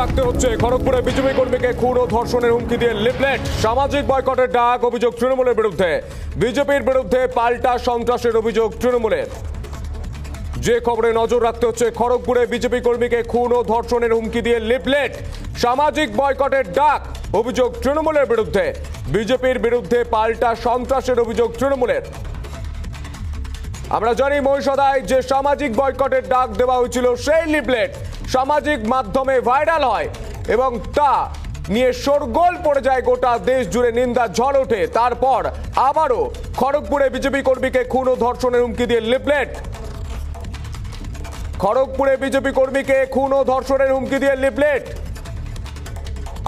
রাখতে হচ্ছে। খড়গপুরে বিজেপি কর্মীকে খুন ও ধর্ষণের হুমকি দিয়ে লিফলেট, সামাজিক বয়কটের ডাক, অভিযোগ তৃণমূলের বিরুদ্ধে। বিজেপির বিরুদ্ধে পাল্টা সন্ত্রাসের অভিযোগ তৃণমূলের। যে খবরে নজর রাখতে হচ্ছে, খড়গপুরে বিজেপি কর্মীকে খুন ও ধর্ষণের হুমকি দিয়ে লিফলেট, সামাজিক বয়কটের ডাক, অভিযোগ তৃণমূলের বিরুদ্ধে। বিজেপির বিরুদ্ধে পাল্টা সন্ত্রাসের অভিযোগ তৃণমূলের। আমরা জানি মহিষদায় যে সামাজিক বয়কটের ডাক দেওয়া হয়েছিল সেই লিফলেট সামাজিক মাধ্যমে ভাইরাল হয় এবং তা নিয়ে শোরগোল পড়ে যায় গোটা দেশ জুড়ে নিন্দা ঝড় ওঠে। তারপর আবারও খড়গপুরে বিজেপি কর্মীকে খুন ও ধর্ষণের হুমকি দিয়ে লিফলেট। খড়গপুরে বিজেপি কর্মীকে খুন ও ধর্ষণের হুমকি দিয়ে লিফলেট।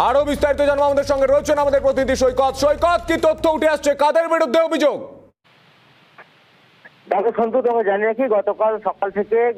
আরও বিস্তারিত জানব আমাদের সঙ্গে রয়েছেন আমাদের প্রতিনিধি সৈকত। সৈকত, কি তথ্য উঠে আসছে? কাদের বিরুদ্ধে অভিযোগ? দেখো সন্তু তোমাকে জানিয়ে রাখি গতকাল সকাল থেকে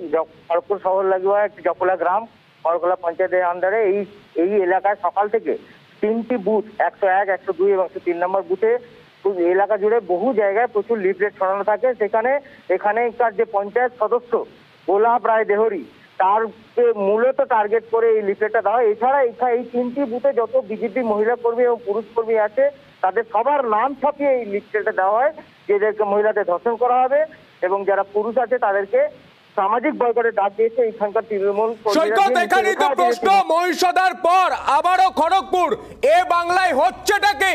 খড়গপুর শহর লাগোয়া একটি জপলা গ্রাম খড়গোলা পঞ্চায়েতের আন্ডারে এই এই এলাকায় সকাল থেকে তিনটি বুথ, একশো এক, একশো দুই এবং একশো তিন নম্বর বুথে এলাকা জুড়ে বহু জায়গায় প্রচুর লিফলেট ছড়ানো থাকে। সেখানে, এখানেকার যে পঞ্চায়েত সদস্য, গোলাপ রায় দেহরি, তারকে মূলত টার্গেট করে এই লিফলেটটা দেওয়া হয়। এছাড়া এখা- এই তিনটি বুথে যত বিজেপি মহিলা কর্মী এবং পুরুষ কর্মী আছে, তাদের সবার নাম ছাপিয়ে এই লিফলেটটা দেওয়া হয়, যেদেরকে মহিলাদের ধর্ষণ করা হবে। এবং যারা পুরুষ আছে তাদেরকে সামাজিক বয়কটে ডাক দিয়েছে এখানকার তৃণমূল সৈকত এখানেই তো প্রশ্ন মহিষাদার পর আবারও খড়গপুর। এ বাংলায় হচ্ছেটা কি?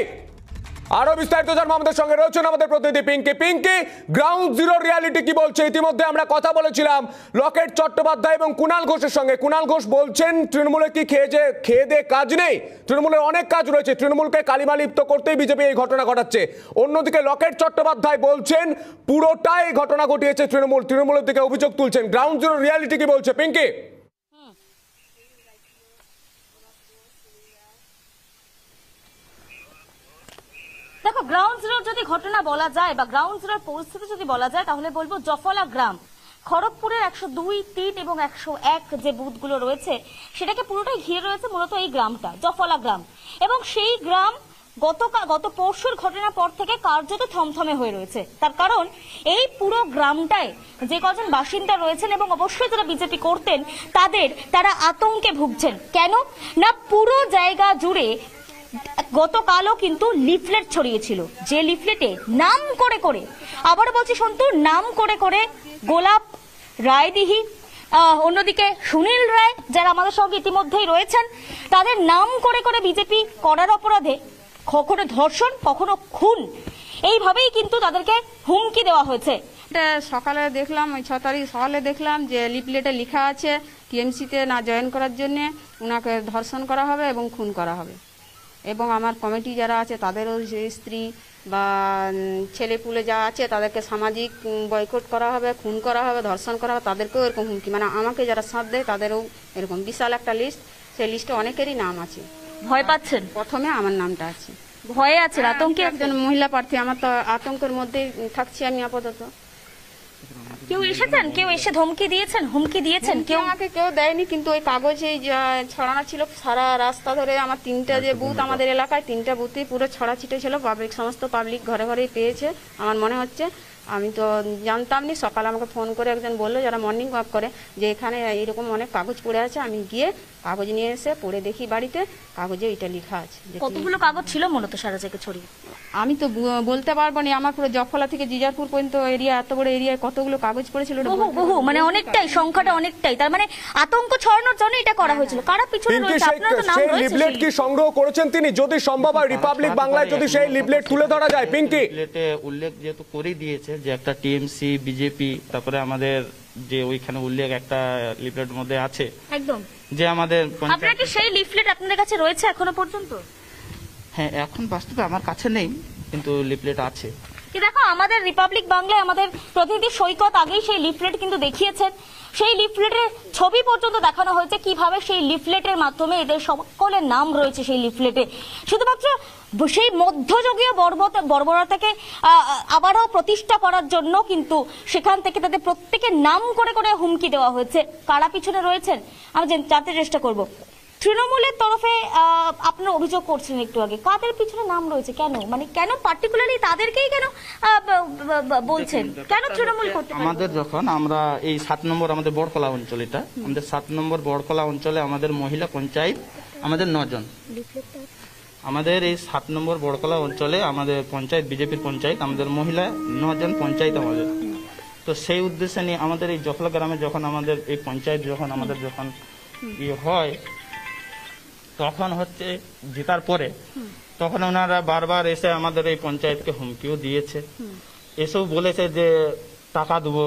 আরও বিস্তারিত জানব আমাদের সঙ্গে রয়েছেন আমাদের প্রতিনিধি Pinki. Pinki ground zero reality কি বলছে? ইতিমধ্যে আমরা কথা বলেছিলাম লকেট চট্টোপাধ্যায় এবং কুণাল ঘোষের সঙ্গে। কুণাল ঘোষ বলছেন, তৃণমূলে কি খেয়ে যে, খেয়ে দে কাজ নেই? তৃণমূলের অনেক কাজ রয়েছে। তৃণমূলকে কালিমা লিপ্ত করতেই বিজেপি এই ঘটনা ঘটাচ্ছে। অন্যদিকে লকেট চট্টোপাধ্যায় বলছেন, পুরোটাই ঘটনা ঘটিয়েছে তৃণমূল। তৃণমূলের দিকে অভিযোগ তুলছেন। গ্রাউন্ড জিরো রিয়ালিটি কি বলছে? পিঙ্কি দেখো গ্রাউন্ড জিরোর যদি ঘটনা বলা যায় বা গ্রাউন্ড জিরোর পরিস্থিতি যদি বলা যায়, তাহলে বলব জফলা গ্রাম। খড়গপুরের একশো দুই, তিন এবং একশো এক যে বুথগুলো রয়েছে, সেটাকে পুরোটাই ঘিরে রয়েছে মূলত এই গ্রামটা, জফলা গ্রাম। এবং সেই গ্রাম গত গত পরশুর ঘটনার পর থেকে কার্যত থমথমে হয়ে রয়েছে। তার কারণ, এই পুরো গ্রামটায় যে কজন বাসিন্দা রয়েছেন এবং অবশ্যই যারা বিজেপি করতেন, তাদের, তারা আতঙ্কে ভুগছেন। কেন? না পুরো জায়গা জুড়ে গতকালও কিন্তু লিফলেট ছড়িয়েছিল। যে লিফলেটে নাম করে করে, আবার বলছি সন্তু, নাম করে করে গোলাপ রায়দিহি অন্যদিকে সুনীল রায়, যারা আমাদের সঙ্গে ইতিমধ্যেই রয়েছেন, তাদের নাম করে করে বিজেপি করার অপরাধে কখনো ধর্ষণ, কখনো খুন, এইভাবেই কিন্তু তাদেরকে হুমকি দেওয়া হয়েছে। সকালে দেখলাম, ওই ছ তারিখ সকালে দেখলাম যে লিপলেটে লেখা আছে, টিএমসিতে না জয়েন করার জন্য ওনাকে ধর্ষণ করা হবে এবং খুন করা হবে। এবং আমার কমিটি যারা আছে তাদেরও যে স্ত্রী বা ছেলে পুলে যা আছে তাদেরকে সামাজিক বয়কট করা হবে খুন করা হবে ধর্ষণ করা হবে তাদেরকেও এরকম হুমকি। মানে আমাকে যারা সাথ দেয় তাদেরও এরকম বিশাল একটা লিস্ট সেই লিস্টে অনেকেরই নাম আছে। ভয় পাচ্ছেন? প্রথমে আমার নামটা আছে। ভয়ে আছে আতঙ্কে একজন মহিলা প্রার্থী আমার তো আতঙ্কের মধ্যেই থাকছি আমি আপাতত। কেউ এসেছেন? কেউ এসে ধমকি দিয়েছেন? হুমকি দিয়েছেন? কেউ আমাকে কেউ দেয়নি কিন্তু ওই কাগজে ছড়ানো ছিল সারা রাস্তা ধরে আমার তিনটা যে বুথ আমাদের এলাকায় তিনটা বুথেই পুরো ছড়া ছিটে ছিল পাবলিক সমস্ত পাবলিক ঘরে ঘরেই পেয়েছে আমার মনে হচ্ছে। আমি তো জানতাম নি সকালে আমাকে ফোন করে একজন বলল যারা মর্নিং ওয়াক করে যে এখানে এইরকম অনেক কাগজ পড়ে আছে আমি গিয়ে কাগজ নিয়ে এসে পড়ে দেখি বাড়িতে কাগজে এটা লেখা আছে কতগুলো কাগজ ছিল মূলত সারা জায়গায় ছড়িয়ে? আমি তো বলতে পারব না আমার পুরো জফলা থেকে জিজারপুর পর্যন্ত এরিয়া এত বড় এরিয়ায় কতগুলো কাগজ পড়েছিল ওটা বহু বহু মানে অনেকটাই সংখ্যাটা অনেকটাই। তার মানে আতঙ্ক ছড়ানোর জন্য এটা করা হয়েছিল। কারা পিছনে রয়েছে? আপনার তো নাম সেই রয়েছে লিফলেট কি সংগ্রহ করেছেন তিনি? যদি সম্ভব হয় রিপাবলিক বাংলায় যদি সেই লিফলেট তুলে ধরা যায় পিঙ্কি। লিফলেটে উল্লেখ যেহেতু করেই দিয়েছে যে একটা টিএমসি বিজেপি তারপরে আমাদের যে ওইখানে উল্লেখ একটা লিফলেটের মধ্যে আছে। একদম। যে আমাদের আপনার কি সেই লিফলেট আপনাদের কাছে রয়েছে এখনও পর্যন্ত? হ্যাঁ এখন বাস্তবে আমার কাছে নেই কিন্তু লিফলেট আছে। কি দেখো, আমাদের রিপাবলিক বাংলায় আমাদের প্রতিনিধি সৈকত আগেই সেই লিফলেট কিন্তু দেখিয়েছেন। সেই লিফলেটের ছবি পর্যন্ত দেখানো হয়েছে কীভাবে সেই লিফলেটের মাধ্যমে এদের সকলের নাম রয়েছে সেই লিফলেটে শুধুমাত্র সেই মধ্যযুগীয় বর্বত- বর্বরতাকে আবারও প্রতিষ্ঠা করার জন্য কিন্তু সেখান থেকে তাদের প্রত্যেকের নাম করে করে হুমকি দেওয়া হয়েছে। কারা পিছনে রয়েছেন? আমি জেন- জানতে চেষ্টা করব। তৃণমূলের তরফে আপনারা অভিযোগ করছেন একটু আগে। কাদের পিছনে নাম রয়েছে? কেন? মানে কেন পার্টিকুলারলি তাদেরকেই কেন বলছেন? কেন তৃণমূল করতে আমাদের যখন আমরা এই সাত নম্বর আমাদের বড়কলা অঞ্চল এটা আমাদের সাত নম্বর বড়কলা অঞ্চলে আমাদের মহিলা পঞ্চায়েত আমাদের নজন। আমাদের এই সাত নম্বর বড়কলা অঞ্চলে আমাদের পঞ্চায়েত বিজেপির পঞ্চায়েত আমাদের মহিলা নজন পঞ্চায়েত আমাদের। তো সেই উদ্দেশ্যে নিয়ে আমাদের এই জখলা গ্রামে যখন আমাদের এই পঞ্চায়েত যখন আমাদের যখন ইয়ে হয় তখন হচ্ছে জেতার পরে তখন ওনারা বারবার এসে আমাদের এই পঞ্চায়েতকে হুমকিও দিয়েছে। এসেও বলেছে যে টাকা দেবো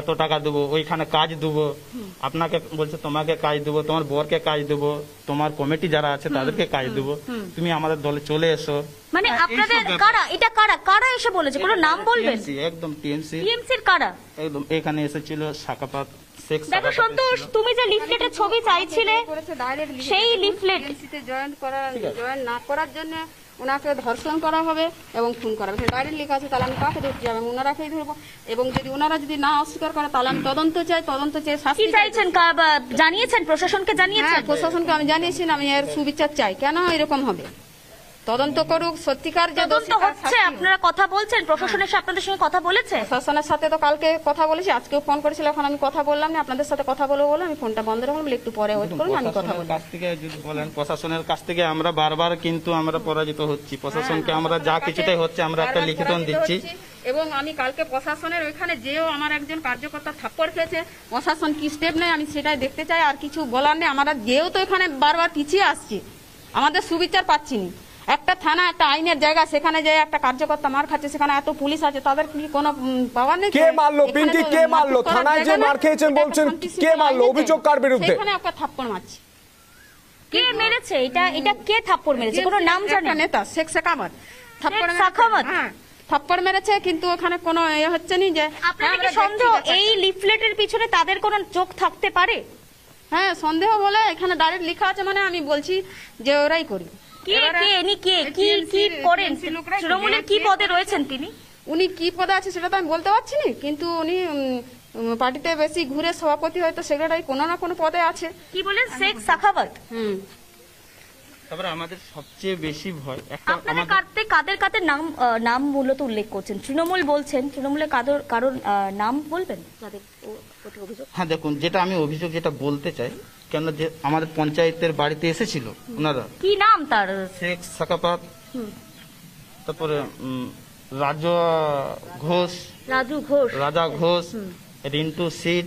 এত টাকা দেবো ওইখানে কাজ দেবো। আপনাকে বলছে তোমাকে কাজ দেবো তোমার বরকে কাজ দেবো তোমার কমিটি যারা আছে তাদেরকে কাজ দেবো। তুমি আমাদের দলে চলে এসো। মানে হ্যাঁ, আপনাদের কারা? এটা কারা? কারা এসে বলেছে? কোনো নাম বলবেন? একদম টিএমসি। টিএমসির কারা? একদম এখানে এসেছিল শাকাপাত দেখো সন্তোষ তুমি যে লিফলেটের ছবি চাইছিলে সেই leaflet। জয়েন করা জয়েন না করার জন্য ওনাকে ধর্ষণ করা হবে এবং খুন করা হবে। ডাইরেক্ট লেখা আছে তাহলে আমি কাকে ধরতে যাব ওনারাকেই ধরবো? এবং যদি ওনারা যদি না অস্বীকার করে তাহলে আমি তদন্ত চাই তদন্ত চাই শাস্তি চাইছেন? জানিয়েছেন? প্রশাসনকে হ্যাঁ জানিয়েছেন প্রশাসনকে আমি জানিয়েছি আমি এর সুবিচার চাই। কেন এরকম হবে? তদন্ত করুক সত্যিকার যে তদন্ত হচ্ছে আপনারা কথা বলছেন প্রশাসনের সাথে আপনাদের সঙ্গে কথা বলেছে? প্রশাসনের সাথে তো কালকে কথা বলেছি আজকেও ফোন করেছিল এখন আমি কথা বললাম না আপনাদের সাথে কথা বলব বলে আমি ফোনটা বন্ধ রাখলাম বলে একটু পরে ওয়েট করুন আমি কথা বলব কাছ থেকে যদি বলেন প্রশাসনের কাছ থেকে আমরা বারবার কিন্তু আমরা পরাজিত হচ্ছি। প্রশাসনকে আমরা যা কিছুটাই হচ্ছে আমরা একটা বারবার লিখিত পরাজিত দিচ্ছি। এবং আমি কালকে প্রশাসনের ওইখানে যেও আমার একজন কার্যকর্তা থাপ্পড় খেয়েছে প্রশাসন কি স্টেপ নেয় আমি সেটাই দেখতে চাই আর কিছু বলার নেই আমরা যেও তো এখানে বারবার পিছিয়ে আসছি আমাদের সুবিচার পাচ্ছি না। একটা থানা একটা আইনের জায়গা সেখানে যে একটা কার্যকর্তা মার খাচ্ছে সেখানে এত পুলিশ আছে তাদের কি কোনো পাওয়ার নেই? কে মারলো? পিঙ্কি, কে মারলো? থানায় যে মার খেয়েছেন বলছেন, কে মারলো? অভিযোগ কার বিরুদ্ধে? সেখানে একটা থাপ্পড় মারছে। কে মেরেছে? এটা এটা কে থাপ্পড় মেরেছে? কোনো নাম জানেন? নেতা শেখ শেখাবত থাপ্পড় মেরেছে। হ্যাঁ। থাপ্পড় মেরেছে কিন্তু ওখানে কোনো এ হচ্ছে নি যে আপনাদের কি হ্যাঁ, সন্দেহ এই লিফলেটের পিছনে তাদের কোনো চোখ থাকতে পারে? হ্যাঁ সন্দেহ বলে এখানে ডাইরেক্ট লেখা আছে মানে আমি বলছি যে ওরাই করি। কে এবারে- কে ইনি কে? কি কি করেন? TMC লোকরাই করি। তৃণমূলের কি পদে রয়েছেন তিনি? উনি কি পদে আছে সেটা তো আমি বলতে পারছি না কিন্তু উনি পার্টিতে বেশি ঘুরে সভাপতি হয়তো সেক্রেটারি কোনো না কোনো পদে আছে। কি বলেন? শেখ সাখাওয়াত। হুম। তারপরে আমাদের সবচেয়ে বেশি ভয় একটা কাতে কাদের কাদের নাম নাম মূলত উল্লেখ করছেন? তৃণমূল বলছেন তৃণমূলের কাদের কারণ আহ, নাম বলবেন? হ্যাঁ দেখুন যেটা আমি অভিযোগ যেটা বলতে চাই কেন যে আমাদের পঞ্চায়েতের বাড়িতে এসেছিল ওনারা। কি নাম তার? শেখ সাকাপাত তারপরে রাজা ঘোষ রাজু ঘোষ। রাজা ঘোষ রিন্টু সিট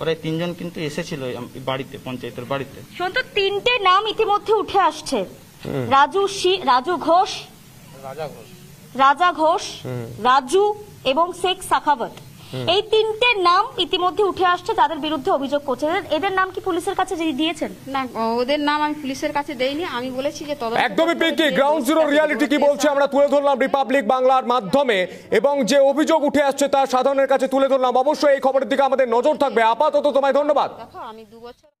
ওরা তিনজন কিন্তু এসেছিল বাড়িতে পঞ্চায়েতের বাড়িতে। শুনুন তো তিনটে নাম ইতিমধ্যে উঠে আসছে। রাজু রাজু ঘোষ রাজা ঘোষ। রাজা ঘোষ রাজু এবং শেখ সাখাওয়াত এই তিনটে নাম ইতিমধ্যে উঠে আসছে যাদের বিরুদ্ধে অভিযোগ করছে। এদের- নাম কি পুলিশের কাছে যদি দিয়েছেন? না ওদের নাম আমি পুলিশের কাছে দেইনি। আমি বলেছি যে তদন্ত একদমই পিকি পিঙ্কি গ্রাউন্ড জিরো রিয়ালিটি কি বলছে আমরা তুলে ধরলাম রিপাবলিক বাংলার মাধ্যমে এবং যে অভিযোগ উঠে আসছে তা সাধারণের কাছে তুলে ধরলাম। অবশ্যই এই খবরের দিকে আমাদের নজর থাকবে। আপাতত তোমায় ধন্যবাদ। দেখো আমি দু বছর